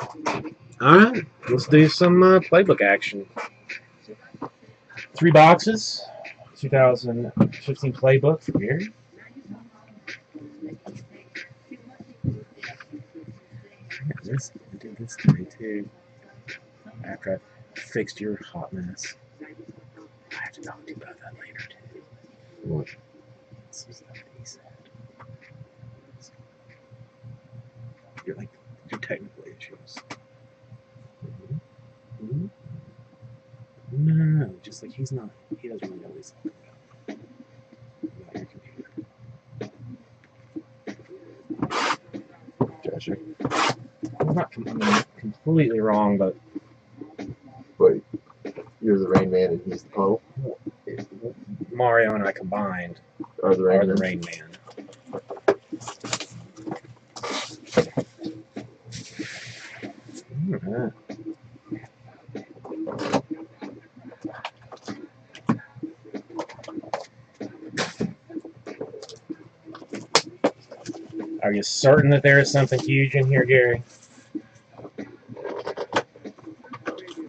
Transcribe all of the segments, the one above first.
All right, let's do some uh, playbook action. Three boxes, 2015 playbook for Gary. This, I did this today too. After I fixed your hot mess. I have to talk to you about that later too. What? That he said. You're like technical issues. No, no, no, no. Just like he's not. He doesn't really know what he's talking about. About your computer. Gotcha. He's not com- completely wrong, but Wait. You're the Rain Man and he's the Poe? Mario and I combined Or the Rain are the Rain Man. Alright. Are you certain that there is something huge in here, Gary?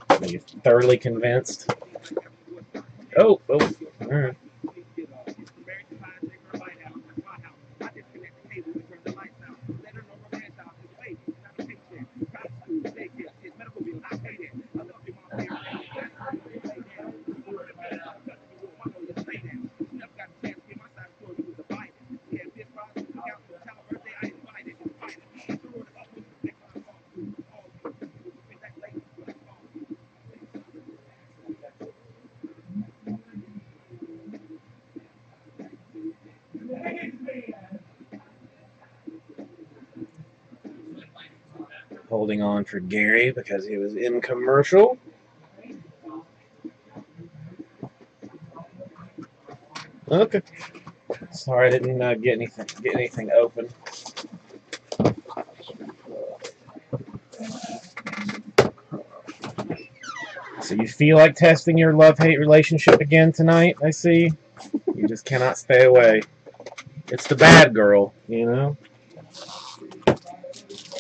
Are you thoroughly convinced? Oh, oh, alright. Holding on for Gary because he was in commercial. Okay. Sorry, I didn't uh, get anything get anything open. So you feel like testing your love-hate relationship again tonight? I see. You just cannot stay away. It's the bad girl, you know.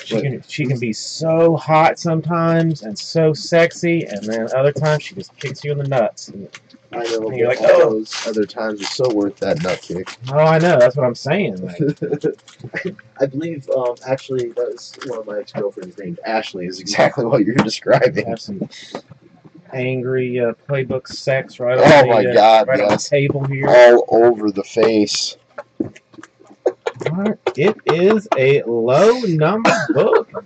She can she can be so hot sometimes and so sexy, and then other times she just kicks you in the nuts. And, I know. And you're like, oh. those other times are so worth that nut kick. oh, I know. That's what I'm saying. Like, I believe, um, actually, that was one of my ex girlfriends named Ashley, is exactly what you're describing. have some angry uh, playbook sex right Oh on the, my uh, God, right on the table here. All over the face. It is a low number book.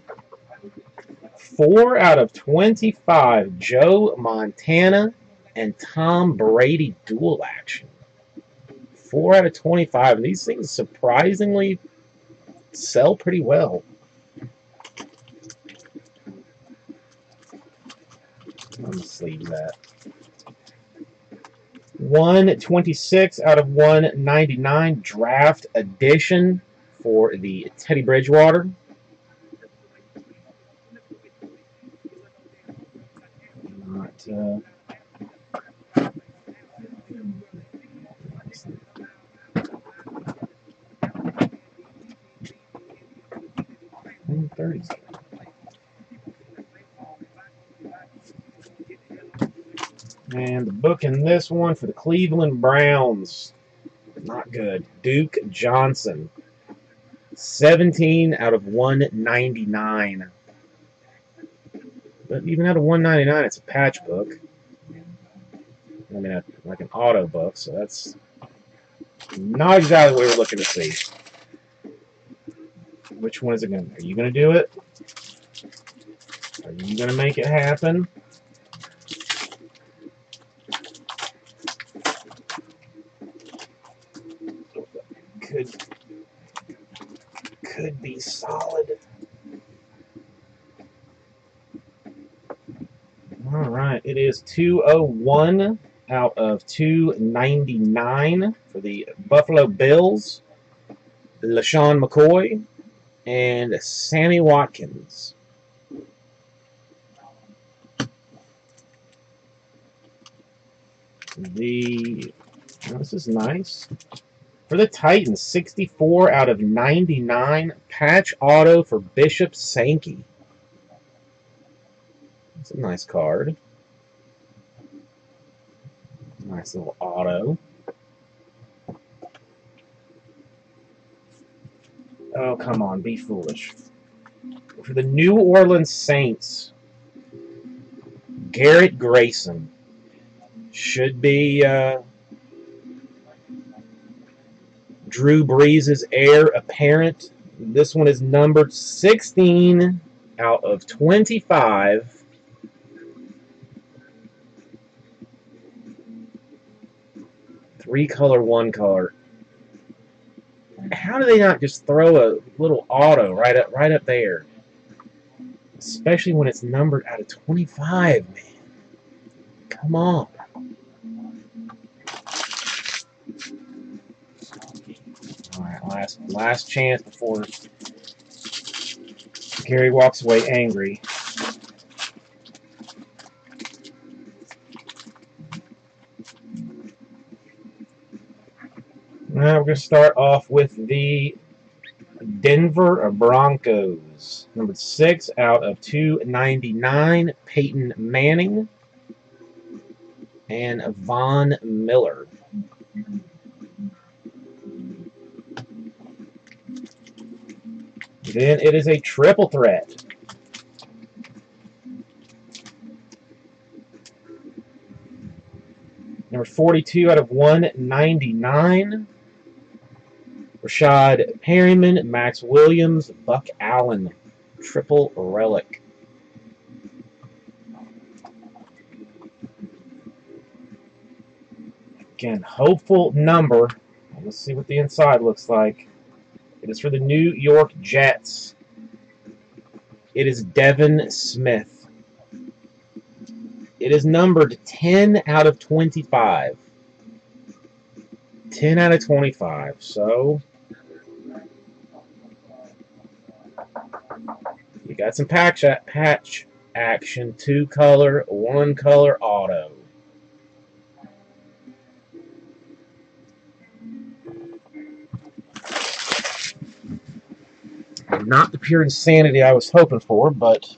Four out of 25. Joe Montana and Tom Brady dual action. Four out of 25. And these things surprisingly sell pretty well. On the sleeves that. 126 out of 199 draft edition for the Teddy Bridgewater. Not, uh, And the book in this one for the Cleveland Browns. Not good. Duke Johnson. 17 out of 199. But even out of 199, it's a patch book. I mean, a, like an auto book, so that's not exactly what we're looking to see. Which one is it going to Are you going to do it? Are you going to make it happen? Solid. All right, it is 201 out of 299 for the Buffalo Bills. LeSean McCoy and Sammy Watkins. The this is nice. For the Titans, 64 out of 99 patch auto for Bishop Sankey. It's a nice card. Nice little auto. Oh, come on, be foolish. For the New Orleans Saints, Garrett Grayson should be uh, Drew Brees' heir apparent. This one is numbered 16 out of 25. Three color, one color. How do they not just throw a little auto right up right up there? Especially when it's numbered out of 25, man. Come on. Last last chance before Gary walks away angry. Now we're going to start off with the Denver Broncos. Number 6 out of 299, Peyton Manning and Von Miller. Then it is a triple threat. Number 42 out of 199. Rashad Perriman, Maxx Williams, Buck Allen. Triple relic. Again, hopeful number. Let's see what the inside looks like. It is for the New York Jets. It is Devin Smith. It is numbered 10 out of 25. 10 out of 25. So, you got some patch, patch action. Two color, one color auto. Not the pure insanity I was hoping for, but